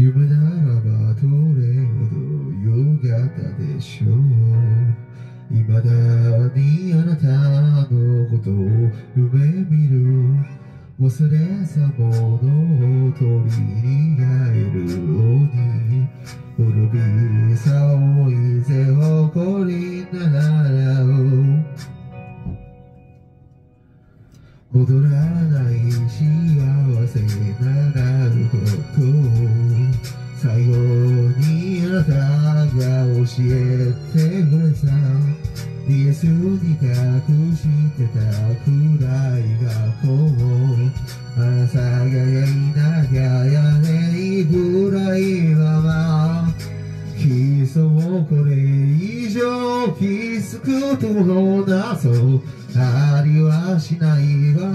夢ならばどれほど夕方でしょう。未だにあなたのことを夢見る。忘れさものを取り逃げるように古びさをいぜ誇りながら戻らない幸せなが教えてくれたイエスに隠してた暗い学校朝がいなきゃやねいぐらいはままキスをこれ以上キスことをなそうありはしない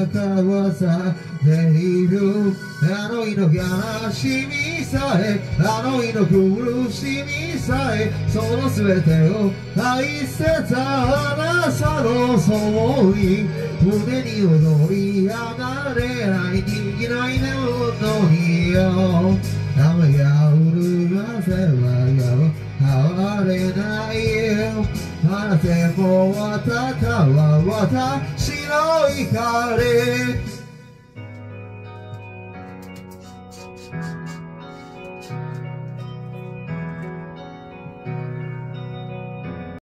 バカはさでいるあの日の悲しみさえあの日の苦しみさえその全てを愛せたあなたのそうい胸に踊り上がれない握らないのによ雨が降る風はよ変われないよ。あなたもあたたは私の怒り